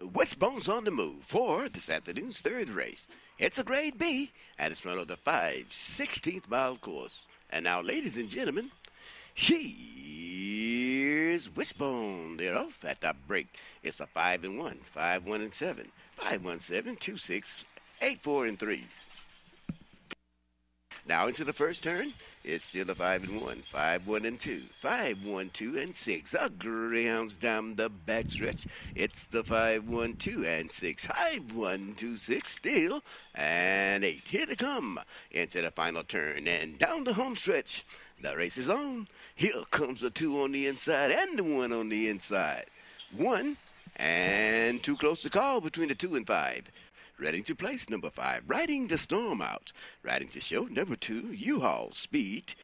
Wishbone's on the move for this afternoon's third race. It's a grade B, and it's run on the 5 16th mile course. And now, ladies and gentlemen, here's Wishbone. They're off at the break. It's a 5 and 1, 5 1 and 7, 5 1 7, 2 6, 8 4 and 3. Now into the first turn. It's still a five and one, five one and two, five one two and six. A Greyhounds down the backstretch. It's the five one two and six, five one two six still and eight. Here they come into the final turn and down the home stretch. The race is on. Here comes the two on the inside and the one on the inside. One and too close to call between the two and five. Ready to place number five, riding the storm out. Riding to show number two, U-Haul Speed.